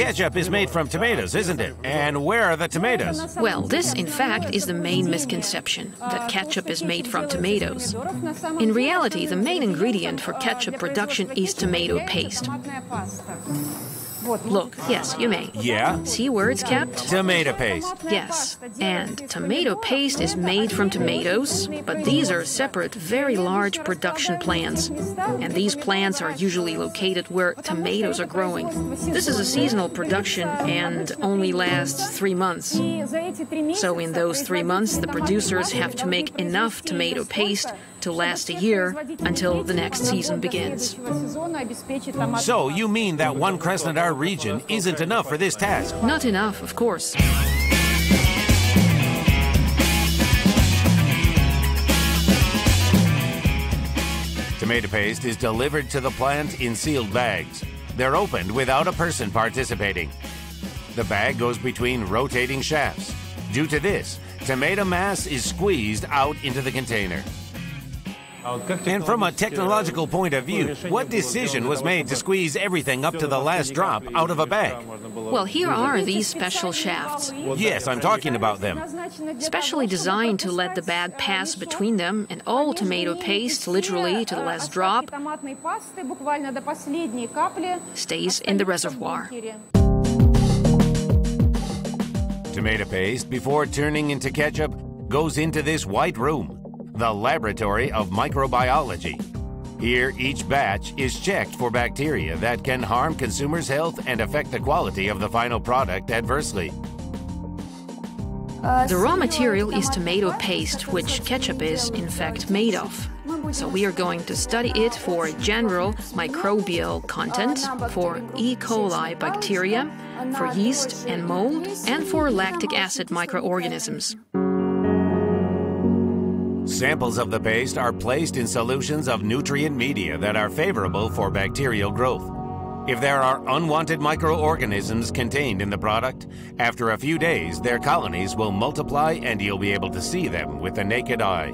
ketchup is made from tomatoes, isn't it? And where are the tomatoes? Well, this, in fact, is the main misconception that ketchup is made from tomatoes. In reality, the main ingredient for ketchup production is tomato paste. Look, yes, you may. Yeah? See where it's kept? Tomato paste. Yes, and tomato paste is made from tomatoes, but these are separate, very large production plants. And these plants are usually located where tomatoes are growing. This is a seasonal production and only lasts three months. So, in those three months, the producers have to make enough tomato paste to last a year until the next season begins. So you mean that one Krasnodar region isn't enough for this task? Not enough, of course. Tomato paste is delivered to the plant in sealed bags. They're opened without a person participating. The bag goes between rotating shafts. Due to this, tomato mass is squeezed out into the container. And from a technological point of view, what decision was made to squeeze everything up to the last drop out of a bag? Well, here are these special shafts, Yes, I'm talking about them. specially designed to let the bag pass between them and all tomato paste, literally to the last drop, stays in the reservoir. Tomato paste, before turning into ketchup, goes into this white room, the laboratory of microbiology. Here, each batch is checked for bacteria that can harm consumers' health and affect the quality of the final product adversely. The raw material is tomato paste, which ketchup is, in fact, made of. So we are going to study it for general microbial content, for E. coli bacteria, for yeast and mold, and for lactic acid microorganisms. Samples of the paste are placed in solutions of nutrient media that are favorable for bacterial growth. If there are unwanted microorganisms contained in the product, after a few days their colonies will multiply and you'll be able to see them with the naked eye.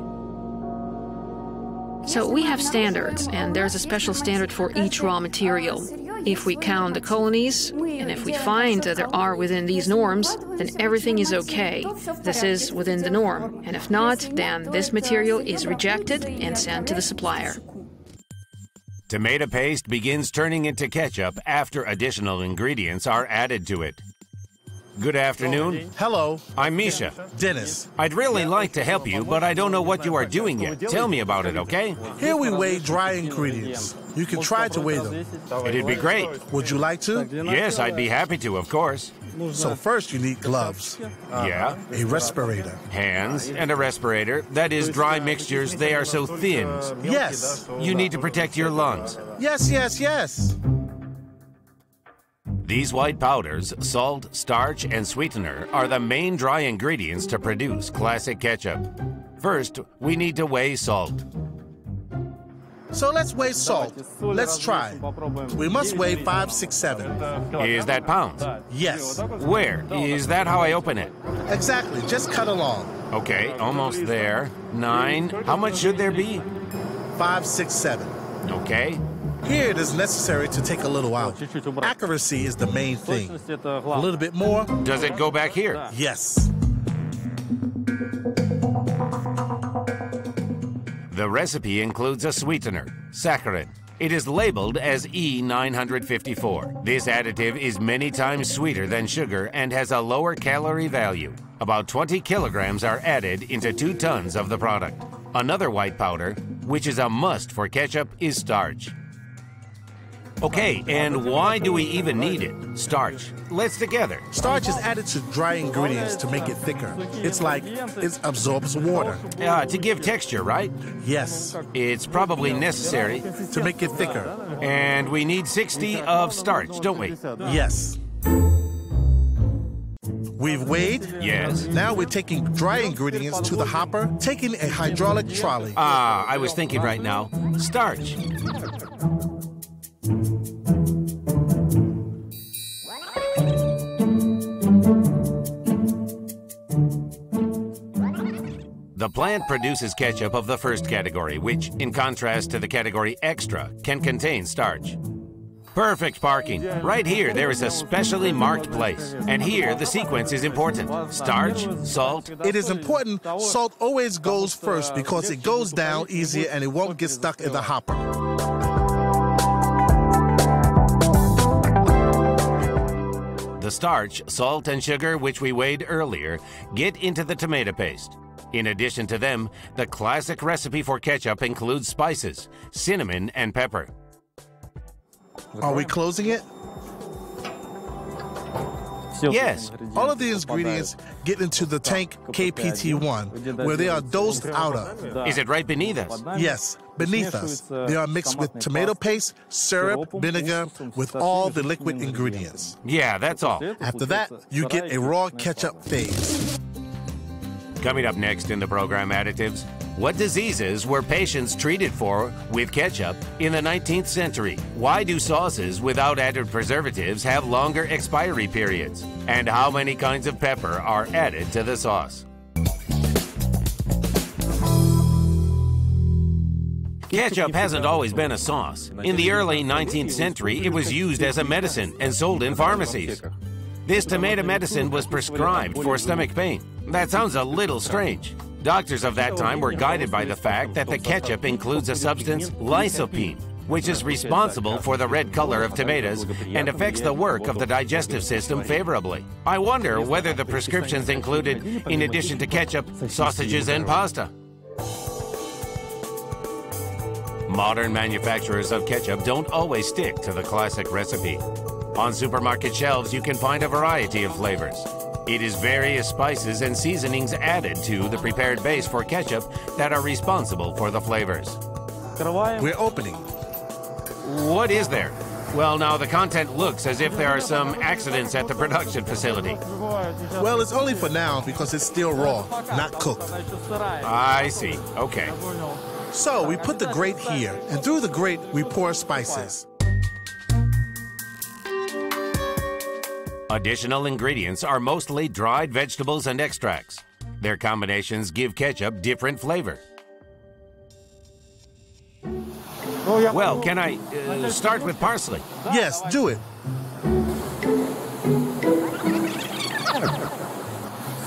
So we have standards, and there's a special standard for each raw material. If we count the colonies, and if we find that there are within these norms, then everything is okay. This is within the norm. And if not, then this material is rejected and sent to the supplier. Tomato paste begins turning into ketchup after additional ingredients are added to it. Good afternoon. Hello, I'm Misha. Dennis. I'd really like to help you, but I don't know what you are doing yet. Tell me about it, okay? Here we weigh dry ingredients. You can try to weigh them. It'd be great. Would you like to? Yes, I'd be happy to, of course. So first you need gloves, Yeah. a respirator. Hands and a respirator. That is dry mixtures. They are so thin. Yes, You need to protect your lungs. yes, yes, yes. These white powders, salt, starch, and sweetener, are the main dry ingredients to produce classic ketchup. First, we need to weigh salt. So let's weigh salt. Let's try. We must weigh five, six, seven. Is that pounds? Yes, Where? Is that how I open it? exactly. Just cut along. Okay, almost there. Nine. How much should there be? Five, six, seven. Okay. Here it is necessary to take a little out. Accuracy is the main thing. A little bit more? Does it go back here? Yes. The recipe includes a sweetener, saccharin. It is labeled as E954. This additive is many times sweeter than sugar and has a lower calorie value. About 20 kilograms are added into 2 tons of the product. Another white powder, which is a must for ketchup, is starch. Okay, and why do we even need it? Starch. Let's together. Starch is added to dry ingredients to make it thicker. It's like it absorbs water. Uh, to give texture, right? Yes, It's probably necessary. to make it thicker. And we need 60 of starch, don't we? Yes. We've weighed. Yes. Now we're taking dry ingredients to the hopper, taking a hydraulic trolley. Ah, I was thinking right now. Starch. Plant produces ketchup of the first category, which, in contrast to the category extra, can contain starch. Perfect parking. Right here, there is a specially marked place. And here, the sequence is important starch, salt. It is important salt always goes first because it goes down easier and it won't get stuck in the hopper. The starch, salt, and sugar, which we weighed earlier, get into the tomato paste. In addition to them, the classic recipe for ketchup includes spices, cinnamon, and pepper. Are we closing it? Yes. All of the ingredients get into the tank KPT1, where they are dosed out of. Is it right beneath us? Yes, beneath us. They are mixed with tomato paste, syrup, vinegar, with all the liquid ingredients. Yeah, that's all. After that, you get a raw ketchup phase. Coming up next in the program Additives, what diseases were patients treated for with ketchup in the 19th century? Why do sauces without added preservatives have longer expiry periods? And how many kinds of pepper are added to the sauce? Ketchup hasn't always been a sauce. In the early 19th century, it was used as a medicine and sold in pharmacies. This tomato medicine was prescribed for stomach pain. That sounds a little strange. Doctors of that time were guided by the fact that the ketchup includes a substance, lycopene, which is responsible for the red color of tomatoes and affects the work of the digestive system favorably. I wonder whether the prescriptions included, in addition to ketchup, sausages and pasta. Modern manufacturers of ketchup don't always stick to the classic recipe. On supermarket shelves, you can find a variety of flavors. It is various spices and seasonings added to the prepared base for ketchup that are responsible for the flavors. We're opening. What is there? Well, now the content looks as if there are some accidents at the production facility. Well, it's only for now because it's still raw, not cooked. I see. Okay. So we put the grate here, and through the grate, we pour spices. Additional ingredients are mostly dried vegetables and extracts. Their combinations give ketchup different flavor. Well, can I uh, start with parsley? Yes, do it.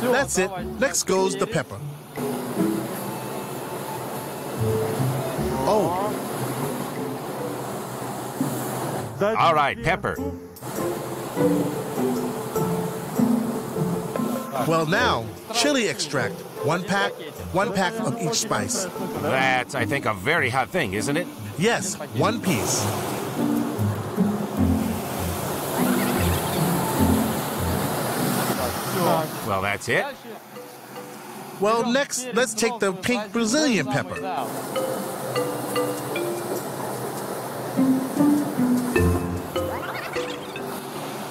That's it. Next goes the pepper. Oh, All right, pepper. Well now, chili extract. One pack, one pack of each spice. That's, I think, a very hot thing, isn't it? Yes, one piece. Well, that's it. Well, next, let's take the pink Brazilian pepper.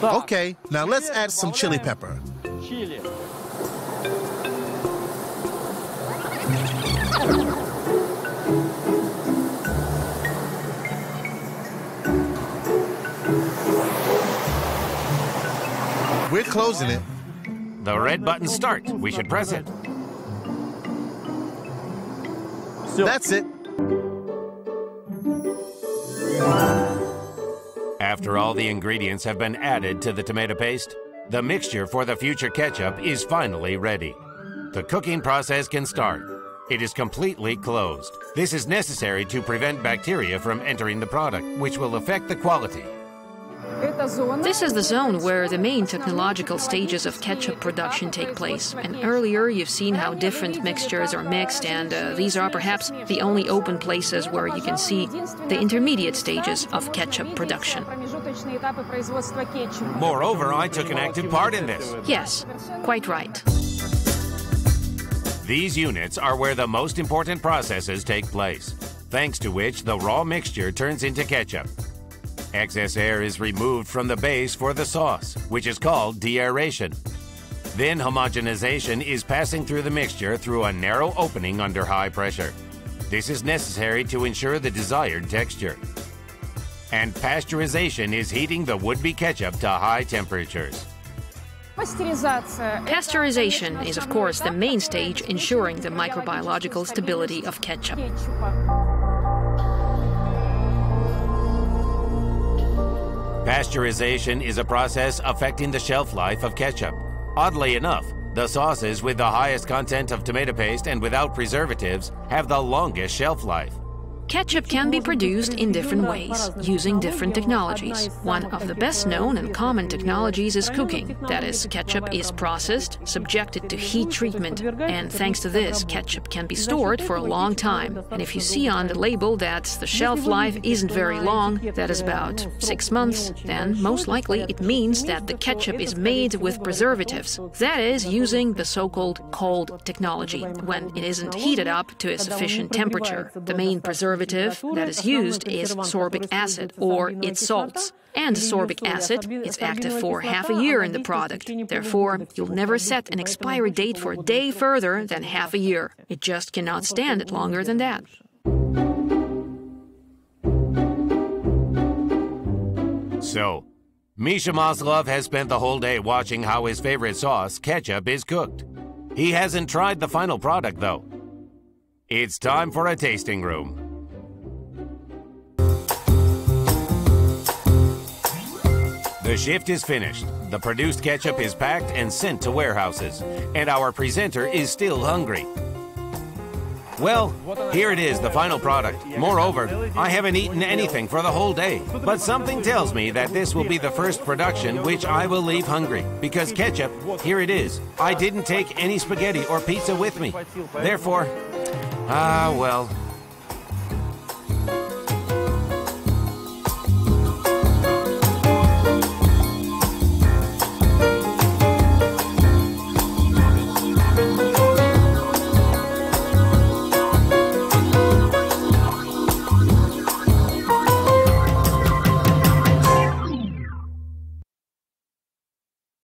Okay, now let's add some chili pepper. We're closing it. The red button start. We should press it. That's it. After all the ingredients have been added to the tomato paste, the mixture for the future ketchup is finally ready. The cooking process can start. It is completely closed. This is necessary to prevent bacteria from entering the product, which will affect the quality. This is the zone where the main technological stages of ketchup production take place. And earlier, you've seen how different mixtures are mixed, and uh, these are perhaps the only open places where you can see the intermediate stages of ketchup production. Moreover, I took an active part in this. Yes, quite right. These units are where the most important processes take place, thanks to which the raw mixture turns into ketchup. Excess air is removed from the base for the sauce, which is called deaeration. Then homogenization is passing through the mixture through a narrow opening under high pressure. This is necessary to ensure the desired texture. And pasteurization is heating the would-be ketchup to high temperatures. Pasteurization is, of course, the main stage ensuring the microbiological stability of ketchup. Pasteurization is a process affecting the shelf life of ketchup. Oddly enough, the sauces with the highest content of tomato paste and without preservatives have the longest shelf life. Ketchup can be produced in different ways, using different technologies. One of the best known and common technologies is cooking. That is, ketchup is processed, subjected to heat treatment, and thanks to this, ketchup can be stored for a long time. And if you see on the label that the shelf life isn't very long, that is about six months, then most likely it means that the ketchup is made with preservatives. That is, using the so-called cold technology, when it isn't heated up to a sufficient temperature. The main preservative preservative that is used is sorbic acid or its salts. And sorbic acid is active for half a year in the product. Therefore, you'll never set an expiry date for a day further than half a year. It just cannot stand it longer than that. So, Misha Maslov has spent the whole day watching how his favorite sauce, ketchup, is cooked. He hasn't tried the final product, though. It's time for a tasting room. The shift is finished. The produced ketchup is packed and sent to warehouses. And our presenter is still hungry. Well, here it is, the final product. Moreover, I haven't eaten anything for the whole day. But something tells me that this will be the first production which I will leave hungry. Because ketchup, here it is. I didn't take any spaghetti or pizza with me. Therefore, ah, well,